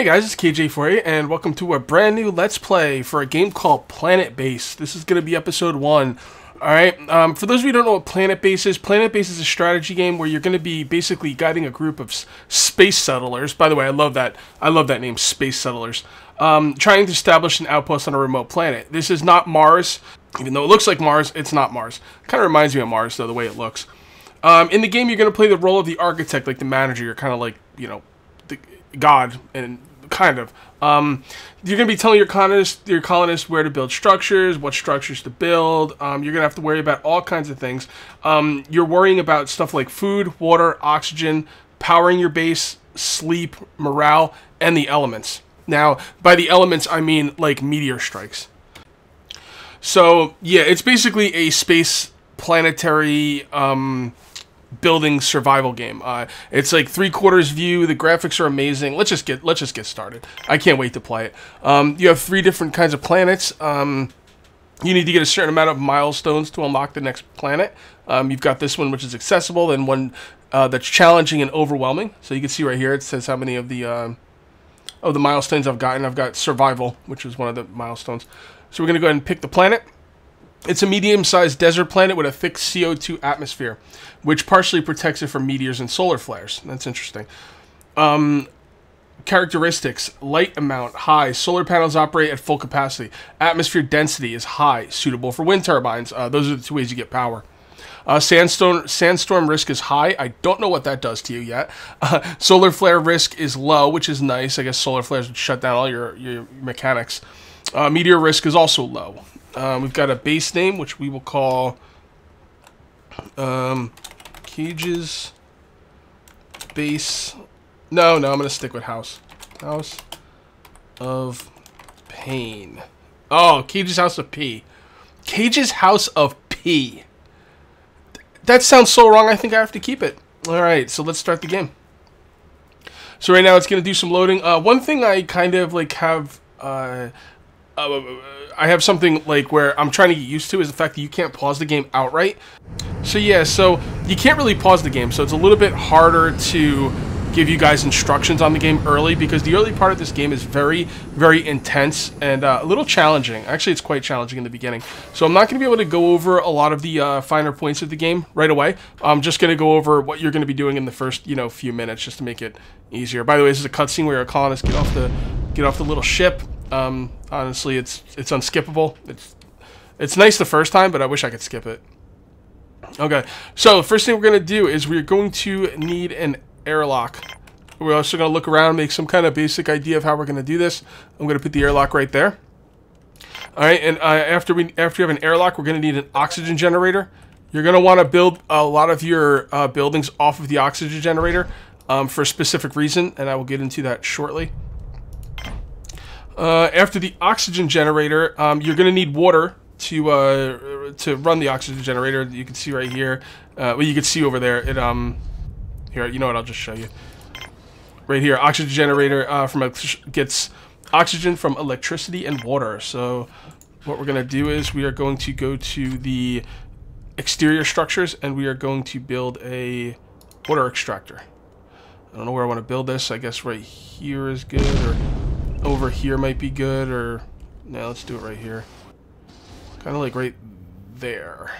Hey guys, it's Kage848, and welcome to a brand new Let's Play for a game called Planetbase. This is going to be episode 1. Alright, um, for those of you who don't know what Planetbase is, Planetbase is a strategy game where you're going to be basically guiding a group of space settlers. By the way, I love that. I love that name, Space Settlers. Um, trying to establish an outpost on a remote planet. This is not Mars. Even though it looks like Mars, it's not Mars. Kind of reminds me of Mars, though, the way it looks. Um, in the game, you're going to play the role of the architect, like the manager. You're kind of like, you know, the god and kind of. Um, you're going to be telling your colonists, your colonists where to build structures, what structures to build. Um, you're going to have to worry about all kinds of things. Um, you're worrying about stuff like food, water, oxygen, powering your base, sleep, morale, and the elements. Now, by the elements, I mean like meteor strikes. So, yeah, it's basically a space planetary um, building survival game. Uh, it's like three quarters view. The graphics are amazing. Let's just get let's just get started. I can't wait to play it. Um, you have three different kinds of planets. Um, you need to get a certain amount of milestones to unlock the next planet. Um, you've got this one which is accessible, then one uh, that's challenging and overwhelming. So you can see right here it says how many of the uh, of the milestones I've gotten. I've got survival, which is one of the milestones. So we're gonna go ahead and pick the planet. It's a medium-sized desert planet with a thick CO2 atmosphere, which partially protects it from meteors and solar flares. That's interesting. Um, characteristics. Light amount high. Solar panels operate at full capacity. Atmosphere density is high suitable for wind turbines. Uh, those are the two ways you get power. Uh, sandstorm sandstorm risk is high. I don't know what that does to you yet. Uh, solar flare risk is low which is nice. I guess solar flares would shut down all your, your mechanics. Uh, meteor risk is also low um, we've got a base name, which we will call um, Kage's Base. No, no, I'm going to stick with House. House of Pain. Oh, Kage's House of P. Kage's House of P. That sounds so wrong, I think I have to keep it. Alright, so let's start the game. So right now it's going to do some loading. Uh, one thing I kind of like have... Uh, uh, I have something like where I'm trying to get used to is the fact that you can't pause the game outright. So yeah, so you can't really pause the game, so it's a little bit harder to give you guys instructions on the game early because the early part of this game is very, very intense and uh, a little challenging. Actually, it's quite challenging in the beginning. So I'm not going to be able to go over a lot of the uh, finer points of the game right away. I'm just going to go over what you're going to be doing in the first, you know, few minutes just to make it easier. By the way, this is a cutscene where a colonist get off the get off the little ship um, honestly, it's it's unskippable. It's it's nice the first time, but I wish I could skip it. Okay, so first thing we're going to do is we're going to need an airlock. We're also going to look around, make some kind of basic idea of how we're going to do this. I'm going to put the airlock right there. All right, and uh, after we after you have an airlock, we're going to need an oxygen generator. You're going to want to build a lot of your uh, buildings off of the oxygen generator um, for a specific reason, and I will get into that shortly. Uh, after the oxygen generator, um, you're going to need water to uh, to run the oxygen generator. You can see right here. Uh, well, you can see over there. It um, here. You know what? I'll just show you. Right here, oxygen generator uh, from gets oxygen from electricity and water. So what we're going to do is we are going to go to the exterior structures and we are going to build a water extractor. I don't know where I want to build this. I guess right here is good or over here might be good, or... No, let's do it right here. Kind of like right there.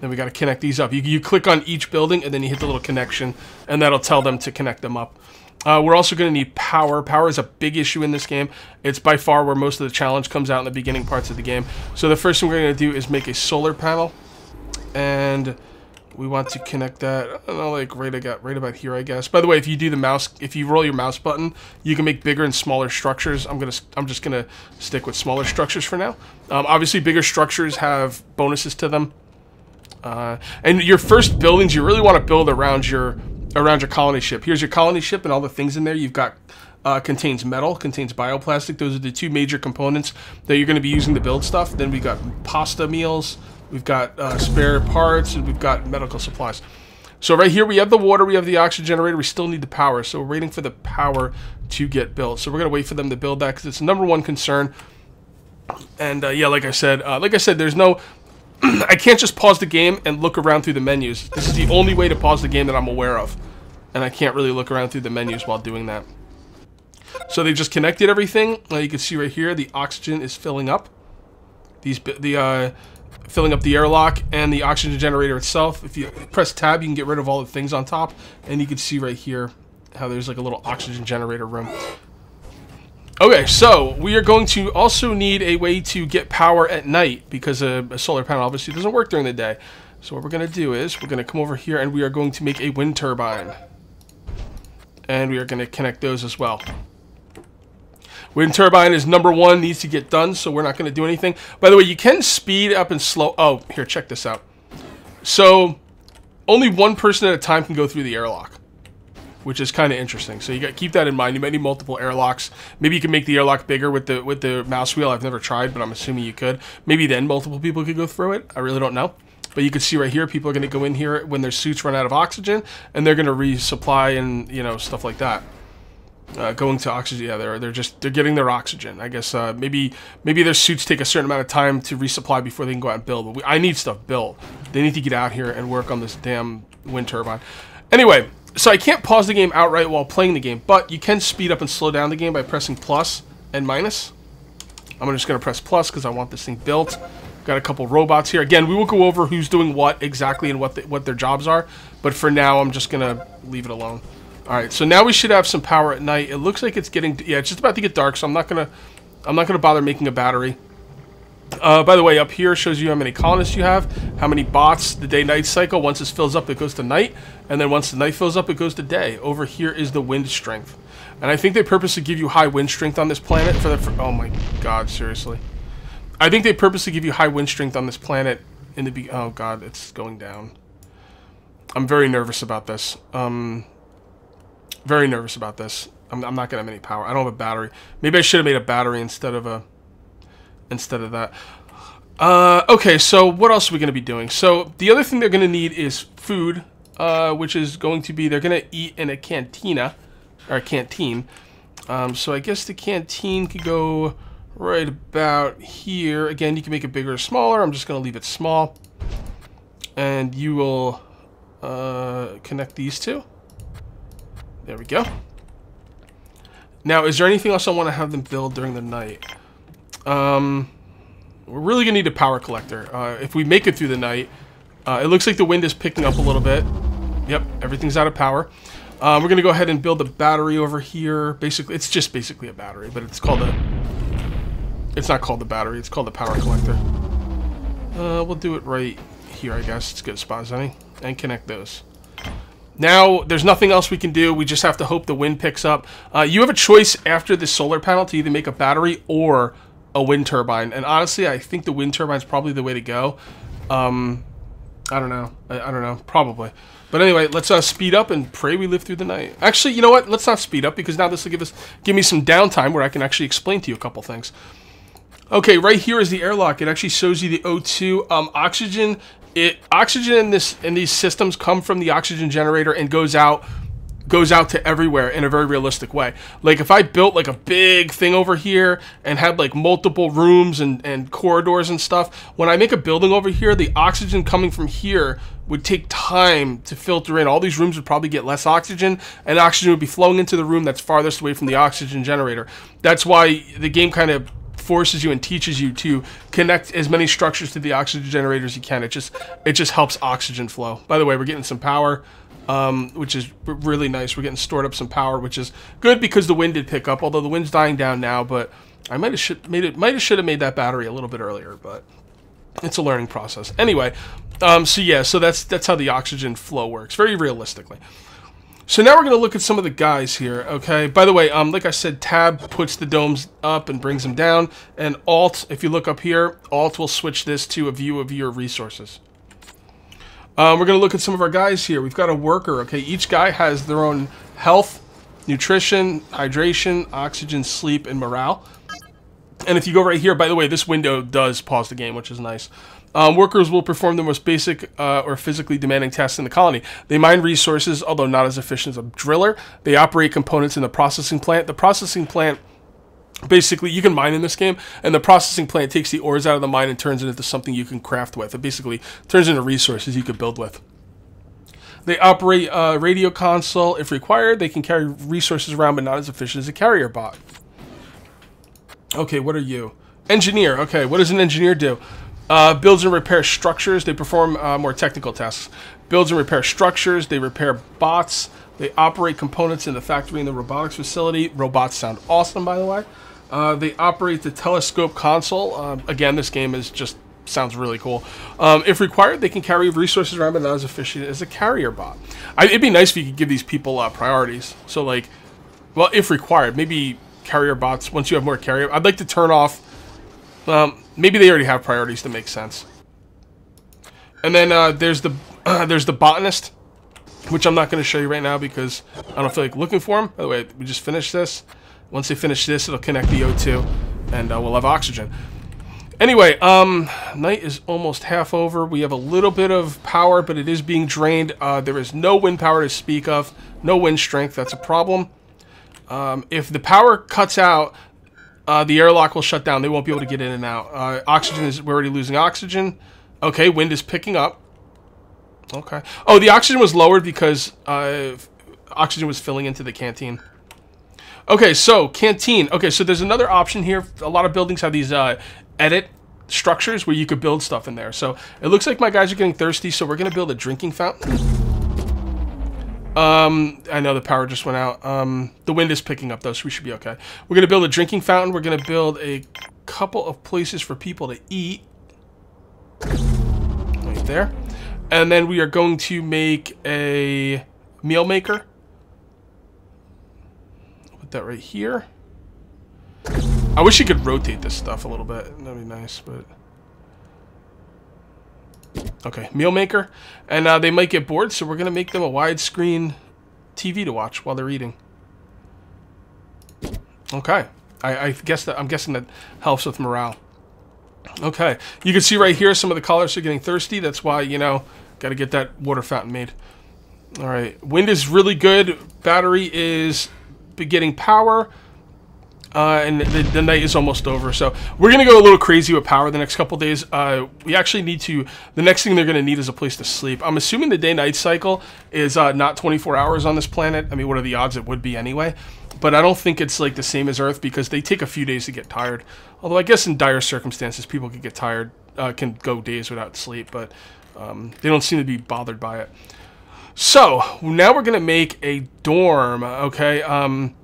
Then we got to connect these up. You, you click on each building, and then you hit the little connection, and that'll tell them to connect them up. Uh, we're also going to need power. Power is a big issue in this game. It's by far where most of the challenge comes out in the beginning parts of the game. So the first thing we're going to do is make a solar panel. And we want to connect that, I don't know, like right, got right about here, I guess. By the way, if you do the mouse, if you roll your mouse button, you can make bigger and smaller structures. I'm gonna, I'm just gonna stick with smaller structures for now. Um, obviously, bigger structures have bonuses to them. Uh, and your first buildings, you really want to build around your, around your colony ship. Here's your colony ship and all the things in there. You've got uh, contains metal, contains bioplastic. Those are the two major components that you're going to be using to build stuff. Then we got pasta meals, We've got uh, spare parts, and we've got medical supplies. So right here, we have the water, we have the oxygen generator, we still need the power. So we're waiting for the power to get built. So we're going to wait for them to build that because it's the number one concern. And uh, yeah, like I said, uh, like I said, there's no... I can't just pause the game and look around through the menus. This is the only way to pause the game that I'm aware of. And I can't really look around through the menus while doing that. So they just connected everything. Uh, you can see right here, the oxygen is filling up. These the uh, filling up the airlock and the oxygen generator itself. If you press tab, you can get rid of all the things on top, and you can see right here how there's like a little oxygen generator room. Okay, so we are going to also need a way to get power at night because a, a solar panel obviously doesn't work during the day. So what we're going to do is we're going to come over here and we are going to make a wind turbine. And we are going to connect those as well. Wind turbine is number one, needs to get done, so we're not going to do anything. By the way, you can speed up and slow... Oh, here, check this out. So, only one person at a time can go through the airlock which is kind of interesting. So you got keep that in mind. You might need multiple airlocks. Maybe you can make the airlock bigger with the with the mouse wheel. I've never tried, but I'm assuming you could. Maybe then multiple people could go through it. I really don't know. But you can see right here, people are going to go in here when their suits run out of oxygen, and they're going to resupply and you know stuff like that. Uh, going to oxygen, yeah, they're they're just they're getting their oxygen. I guess uh, maybe maybe their suits take a certain amount of time to resupply before they can go out and build. But we, I need stuff built. They need to get out here and work on this damn wind turbine. Anyway, so I can't pause the game outright while playing the game, but you can speed up and slow down the game by pressing plus and minus. I'm just going to press plus because I want this thing built. Got a couple robots here. Again, we will go over who's doing what exactly and what the, what their jobs are, but for now, I'm just going to leave it alone. All right, so now we should have some power at night. It looks like it's getting, yeah, it's just about to get dark, so I'm not to, I'm not to bother making a battery. Uh, by the way, up here shows you how many colonists you have, how many bots, the day-night cycle. Once this fills up, it goes to night, and then once the night fills up, it goes to day. Over here is the wind strength. And I think they purposely give you high wind strength on this planet for the... For, oh my god, seriously. I think they purposely give you high wind strength on this planet in the... Be oh god, it's going down. I'm very nervous about this. Um, very nervous about this. I'm, I'm not going to have any power. I don't have a battery. Maybe I should have made a battery instead of a instead of that. Uh, okay, so what else are we going to be doing? So the other thing they're going to need is food, uh, which is going to be they're going to eat in a cantina, or a canteen. Um, so I guess the canteen could go right about here. Again, you can make it bigger or smaller. I'm just going to leave it small. And you will uh, connect these two. There we go. Now, is there anything else I want to have them build during the night? Um, we're really going to need a power collector. Uh, if we make it through the night, uh, it looks like the wind is picking up a little bit. Yep, everything's out of power. Um, we're going to go ahead and build a battery over here. Basically, it's just basically a battery, but it's called a... It's not called the battery, it's called the power collector. Uh, we'll do it right here, I guess. It's good spot any. And connect those. Now, there's nothing else we can do. We just have to hope the wind picks up. Uh, you have a choice after the solar panel to either make a battery or a wind turbine. And honestly, I think the wind turbine is probably the way to go. Um, I don't know. I, I, don't know. Probably. But anyway, let's uh, speed up and pray we live through the night. Actually, you know what? Let's not speed up because now this will give us give me some downtime where I can actually explain to you a couple things. Okay, right here is the airlock. It actually shows you the O2 um, oxygen. It oxygen in this in these systems come from the oxygen generator and goes out goes out to everywhere in a very realistic way. Like if I built like a big thing over here and had like multiple rooms and, and corridors and stuff, when I make a building over here, the oxygen coming from here would take time to filter in. All these rooms would probably get less oxygen and oxygen would be flowing into the room that's farthest away from the oxygen generator. That's why the game kind of forces you and teaches you to connect as many structures to the oxygen generator as you can. It just it just helps oxygen flow. By the way, we're getting some power um, which is really nice. We're getting stored up some power, which is good because the wind did pick up. Although the wind's dying down now, but I might have made it. Might have should have made that battery a little bit earlier, but it's a learning process. Anyway, um, so yeah, so that's that's how the oxygen flow works, very realistically. So now we're going to look at some of the guys here, okay? By the way, um, like I said, Tab puts the domes up and brings them down, and Alt, if you look up here, Alt will switch this to a view of your resources. Um, we're going to look at some of our guys here. We've got a worker, okay? Each guy has their own health, nutrition, hydration, oxygen, sleep, and morale. And if you go right here, by the way, this window does pause the game, which is nice. Um, workers will perform the most basic uh, or physically demanding tasks in the colony. They mine resources, although not as efficient as a driller. They operate components in the processing plant. The processing plant basically you can mine in this game and the processing plant takes the ores out of the mine and turns it into something you can craft with it basically turns into resources you could build with They operate a radio console if required. They can carry resources around, but not as efficient as a carrier bot. Okay, what are you? Engineer. Okay, what does an engineer do? Uh, builds and repairs structures. They perform uh, more technical tasks. Builds and repair structures. They repair bots. They operate components in the factory and the robotics facility. Robots sound awesome, by the way. Uh, they operate the telescope console. Um, again, this game is just sounds really cool. Um, if required, they can carry resources around, but not as efficient as a carrier bot. I, it'd be nice if you could give these people uh, priorities. So, like, well, if required, maybe carrier bots. Once you have more carrier, I'd like to turn off. Um, maybe they already have priorities to make sense. And then uh, there's the uh, there's the botanist, which I'm not going to show you right now because I don't feel like looking for him. By the way, we just finished this. Once they finish this, it'll connect the O2, and uh, we'll have oxygen. Anyway, um, night is almost half over. We have a little bit of power, but it is being drained. Uh, there is no wind power to speak of. No wind strength. That's a problem. Um, if the power cuts out, uh, the airlock will shut down. They won't be able to get in and out. Uh, oxygen is... We're already losing oxygen. Okay, wind is picking up. Okay. Oh, the oxygen was lowered because uh, oxygen was filling into the canteen. Okay, so canteen. Okay, so there's another option here. A lot of buildings have these uh, edit structures where you could build stuff in there. So it looks like my guys are getting thirsty, so we're gonna build a drinking fountain. Um, I know the power just went out. Um, the wind is picking up though, so we should be okay. We're gonna build a drinking fountain. We're gonna build a couple of places for people to eat. Right there. And then we are going to make a meal maker Put that right here. I wish you could rotate this stuff a little bit. That'd be nice, but... Okay, meal maker. And uh, they might get bored, so we're going to make them a widescreen TV to watch while they're eating. Okay. I, I guess that I'm guessing that helps with morale. Okay. You can see right here some of the colors are getting thirsty. That's why, you know, got to get that water fountain made. All right. Wind is really good. Battery is getting power. Uh, and the, the, night is almost over, so we're gonna go a little crazy with power the next couple days. Uh, we actually need to. The next thing they're gonna need is a place to sleep. I'm assuming the day-night cycle is uh, not 24 hours on this planet. I mean, what are the odds it would be anyway? But I don't think it's like the same as Earth because they take a few days to get tired. Although I guess in dire circumstances, people can get tired, uh, can go days without sleep, but um, they don't seem to be bothered by it. So now we're gonna make a dorm. Okay. Um,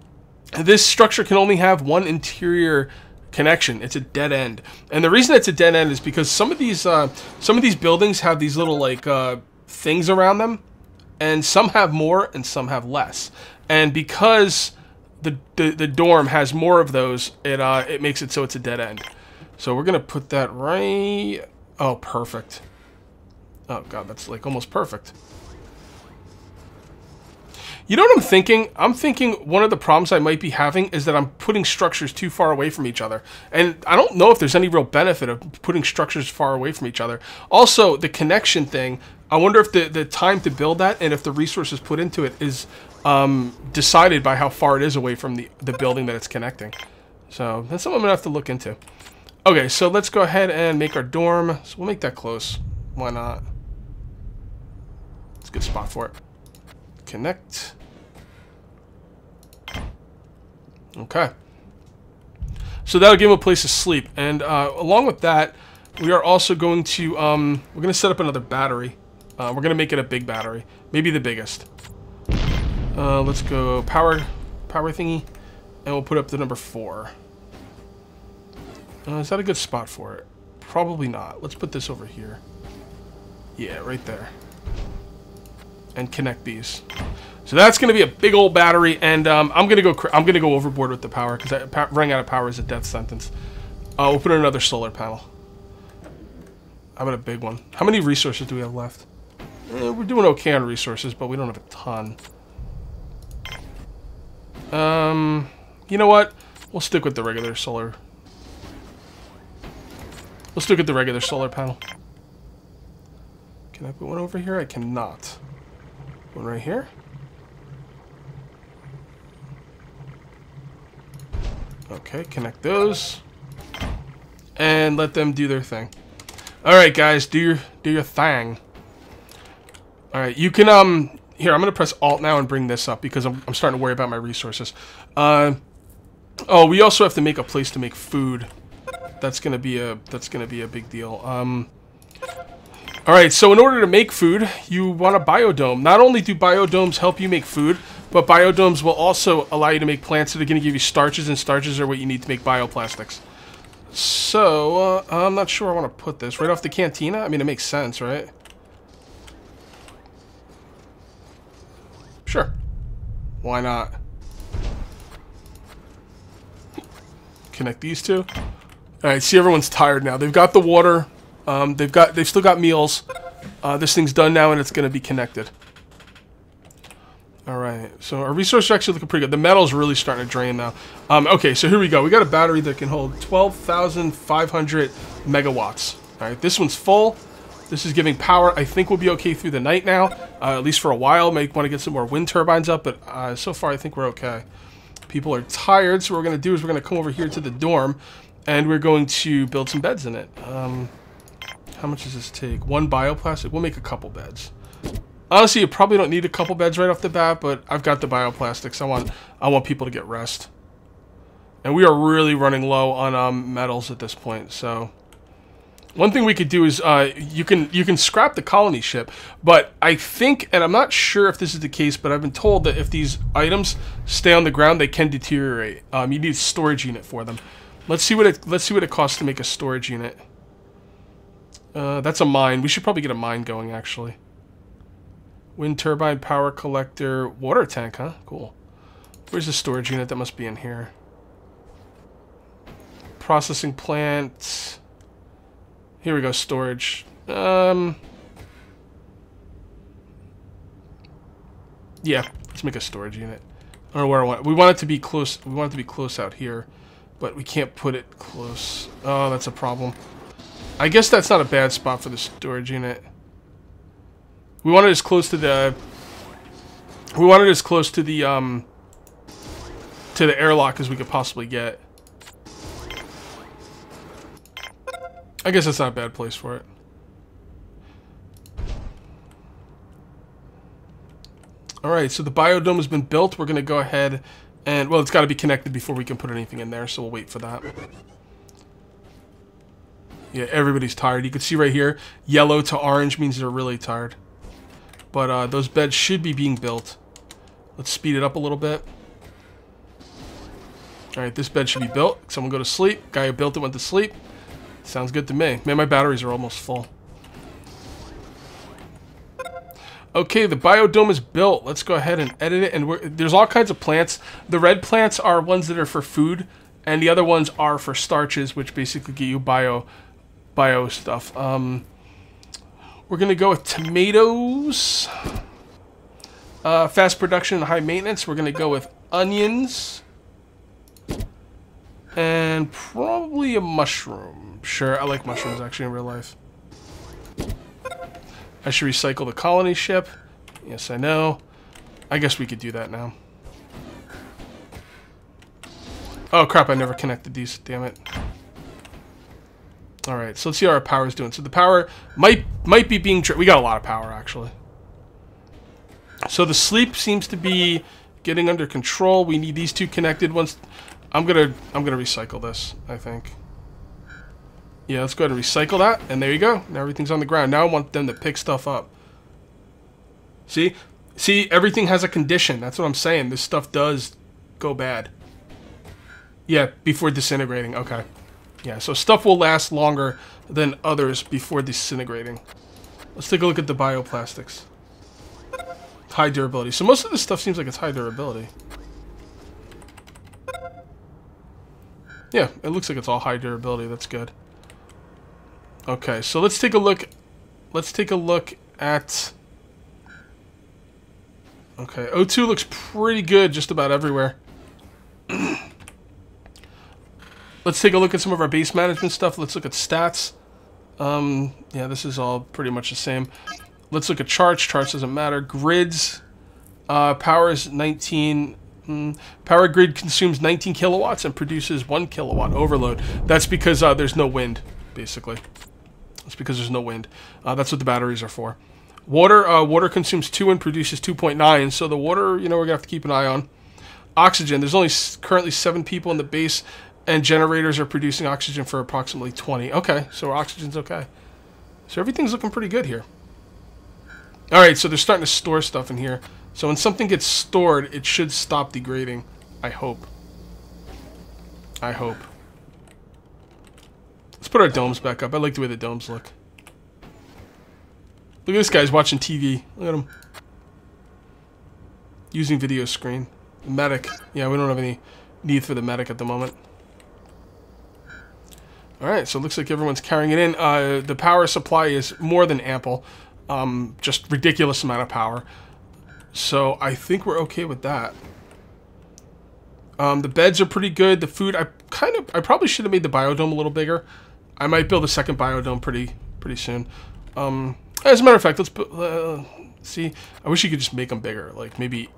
this structure can only have one interior connection. It's a dead end, and the reason it's a dead end is because some of these uh, some of these buildings have these little like uh, things around them, and some have more and some have less. And because the the, the dorm has more of those, it uh, it makes it so it's a dead end. So we're gonna put that right. Oh, perfect. Oh god, that's like almost perfect. You know what I'm thinking? I'm thinking one of the problems I might be having is that I'm putting structures too far away from each other. And I don't know if there's any real benefit of putting structures far away from each other. Also, the connection thing, I wonder if the, the time to build that and if the resources put into it is um, decided by how far it is away from the, the building that it's connecting. So that's something I'm going to have to look into. Okay, so let's go ahead and make our dorm. So we'll make that close. Why not? It's a good spot for it. Connect. Okay. So that'll give him a place to sleep. And uh, along with that, we are also going to, um, we're going to set up another battery. Uh, we're going to make it a big battery. Maybe the biggest. Uh, let's go power, power thingy. And we'll put up the number four. Uh, is that a good spot for it? Probably not. Let's put this over here. Yeah, right there. And connect these. So that's going to be a big old battery, and um, I'm going to go. I'm going to go overboard with the power because running out of power is a death sentence. We'll put another solar panel. How about a big one? How many resources do we have left? Eh, we're doing okay on resources, but we don't have a ton. Um, you know what? We'll stick with the regular solar. We'll stick with the regular solar panel. Can I put one over here? I cannot. One right here. Okay, connect those. And let them do their thing. Alright guys, do your do your thing. All right, you can um here. I'm gonna press Alt now and bring this up because I'm I'm starting to worry about my resources. Uh, oh, we also have to make a place to make food. That's gonna be a that's gonna be a big deal. Um. All right, so in order to make food, you want a biodome. Not only do biodomes help you make food, but biodomes will also allow you to make plants that are going to give you starches, and starches are what you need to make bioplastics. So, uh, I'm not sure I want to put this. Right off the cantina? I mean, it makes sense, right? Sure. Why not? Connect these two. Alright, see everyone's tired now. They've got the water. Um, they've got they've still got meals. Uh, this thing's done now and it's gonna be connected. Alright, so our resources are actually looking pretty good. The metal's really starting to drain now. Um, okay, so here we go. We got a battery that can hold 12,500 megawatts. Alright, this one's full. This is giving power. I think we'll be okay through the night now, uh, at least for a while. May want to get some more wind turbines up, but uh, so far I think we're okay. People are tired, so what we're going to do is we're going to come over here to the dorm, and we're going to build some beds in it. Um, how much does this take? One bioplastic? We'll make a couple beds. Honestly, you probably don't need a couple beds right off the bat, but I've got the bioplastics. I want I want people to get rest. And we are really running low on um, metals at this point, so... One thing we could do is uh, you can you can scrap the colony ship, but I think, and I'm not sure if this is the case, but I've been told that if these items stay on the ground, they can deteriorate. Um, you need a storage unit for them. Let's see what it let's see what it costs to make a storage unit. Uh, that's a mine. We should probably get a mine going actually. Wind turbine, power collector, water tank, huh? Cool. Where's the storage unit? That must be in here. Processing plant. Here we go, storage. Um, yeah, let's make a storage unit. I don't know where I want. We want it to be close. We want it to be close out here, but we can't put it close. Oh, that's a problem. I guess that's not a bad spot for the storage unit. We want it as close to the. We want it as close to the um. To the airlock as we could possibly get. I guess that's not a bad place for it. Alright, so the biodome has been built. We're going to go ahead and, well, it's got to be connected before we can put anything in there, so we'll wait for that. Yeah, everybody's tired. You can see right here, yellow to orange means they're really tired. But uh, those beds should be being built. Let's speed it up a little bit. Alright, this bed should be built. Someone go to sleep. Guy who built it went to sleep. Sounds good to me. Man, my batteries are almost full. Okay, the biodome is built. Let's go ahead and edit it. And there's all kinds of plants. The red plants are ones that are for food, and the other ones are for starches, which basically get you bio, bio stuff. Um, we're gonna go with tomatoes. Uh, fast production and high maintenance. We're gonna go with onions. And probably a mushroom. Sure, I like mushrooms actually in real life. I should recycle the colony ship. Yes, I know. I guess we could do that now. Oh crap, I never connected these, damn it. Alright, so let's see how our power is doing. So the power might might be being... We got a lot of power, actually. So the sleep seems to be getting under control. We need these two connected. Once I'm gonna I'm gonna recycle this, I think. Yeah, let's go ahead and recycle that, and there you go. Now everything's on the ground. Now I want them to pick stuff up. See? See, everything has a condition. That's what I'm saying. This stuff does go bad. Yeah, before disintegrating. Okay. Yeah, so stuff will last longer than others before disintegrating. Let's take a look at the bioplastics. High durability. So most of this stuff seems like it's high durability. Yeah, it looks like it's all high durability. That's good. Okay, so let's take a look. Let's take a look at... Okay, O2 looks pretty good just about everywhere. Let's take a look at some of our base management stuff. Let's look at stats. Um, yeah, this is all pretty much the same. Let's look at charts. Charts doesn't matter. Grids. Uh, power is 19 Mm, power grid consumes 19 kilowatts and produces 1 kilowatt overload. That's because uh, there's no wind, basically. That's because there's no wind. Uh, that's what the batteries are for. Water, uh, water consumes 2 and produces 2.9, so the water, you know, we're going to have to keep an eye on. Oxygen, there's only currently 7 people in the base, and generators are producing oxygen for approximately 20. Okay, so oxygen's okay. So everything's looking pretty good here. Alright, so they're starting to store stuff in here. So when something gets stored, it should stop degrading. I hope. I hope. Let's put our domes back up. I like the way the domes look. Look at this guy's watching TV. Look at him. Using video screen. Medic. Yeah, we don't have any need for the medic at the moment. Alright, so it looks like everyone's carrying it in. Uh, the power supply is more than ample. Um, just ridiculous amount of power. So I think we're okay with that. Um, the beds are pretty good. The food, I kind of, I probably should have made the biodome a little bigger. I might build a second biodome pretty, pretty soon. Um, as a matter of fact, let's uh, see. I wish you could just make them bigger. Like maybe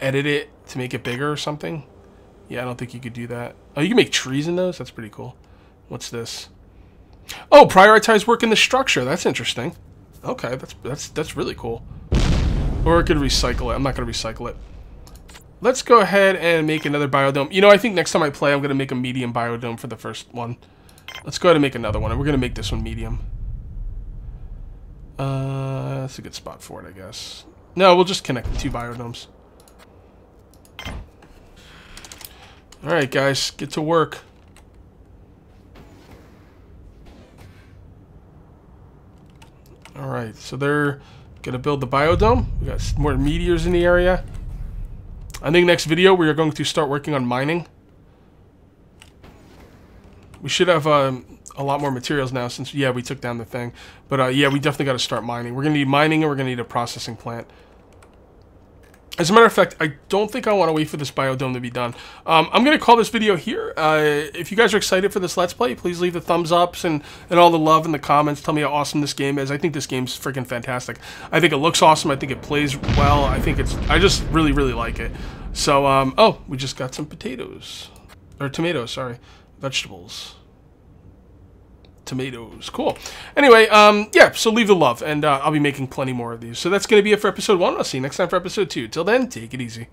edit it to make it bigger or something. Yeah, I don't think you could do that. Oh, you can make trees in those. That's pretty cool. What's this? Oh, prioritize work in the structure. That's interesting. Okay, that's that's that's really cool. Or I could recycle it. I'm not going to recycle it. Let's go ahead and make another biodome. You know, I think next time I play, I'm going to make a medium biodome for the first one. Let's go ahead and make another one. We're going to make this one medium. Uh, that's a good spot for it, I guess. No, we'll just connect the two biodomes. Alright, guys. Get to work. Alright, so they're to build the biodome. We got more meteors in the area. I think next video we are going to start working on mining. We should have um, a lot more materials now since, yeah, we took down the thing. But uh, yeah, we definitely got to start mining. We're going to need mining and we're going to need a processing plant. As a matter of fact, I don't think I want to wait for this biodome to be done. Um, I'm going to call this video here. Uh, if you guys are excited for this Let's Play, please leave the thumbs ups and, and all the love in the comments. Tell me how awesome this game is. I think this game's freaking fantastic. I think it looks awesome. I think it plays well. I think it's... I just really, really like it. So, um, oh, we just got some potatoes. Or tomatoes, sorry. Vegetables tomatoes. Cool. Anyway, um, yeah, so leave the love, and uh, I'll be making plenty more of these. So that's going to be it for episode one. I'll see you next time for episode two. Till then, take it easy.